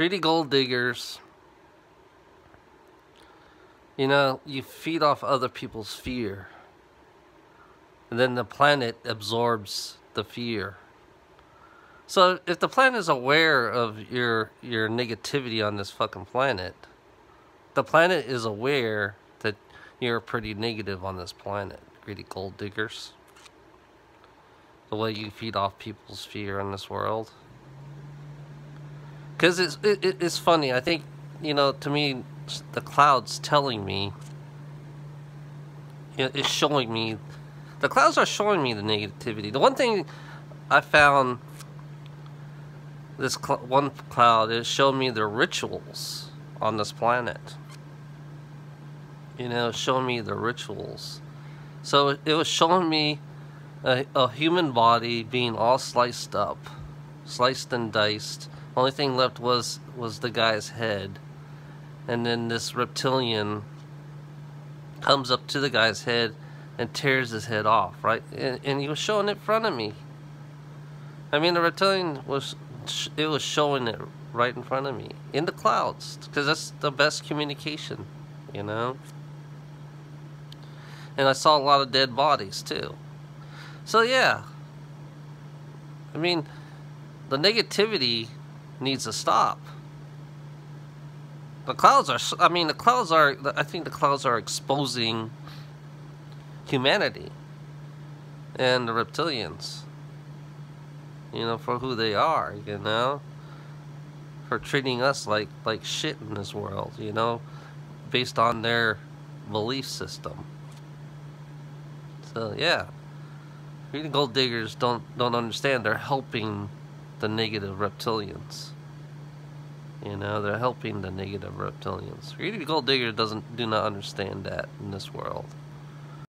greedy gold diggers. You know, you feed off other people's fear. And then the planet absorbs the fear. So if the planet is aware of your your negativity on this fucking planet, the planet is aware that you're pretty negative on this planet, greedy gold diggers. The way you feed off people's fear in this world. Because it's, it, it's funny, I think, you know, to me, the clouds telling me, you know, it's showing me, the clouds are showing me the negativity. The one thing I found this cl one cloud is showing me the rituals on this planet. You know, showing me the rituals. So it was showing me a, a human body being all sliced up, sliced and diced. Only thing left was was the guy's head, and then this reptilian comes up to the guy's head and tears his head off. Right, and, and he was showing it in front of me. I mean, the reptilian was it was showing it right in front of me in the clouds because that's the best communication, you know. And I saw a lot of dead bodies too. So yeah. I mean, the negativity needs to stop. The clouds are I mean, the clouds are I think the clouds are exposing humanity and the reptilians you know, for who they are, you know, for treating us like like shit in this world, you know, based on their belief system. So yeah, reading gold diggers don't don't understand. They're helping the negative reptilians. You know, they're helping the negative reptilians. Reading gold digger doesn't do not understand that in this world.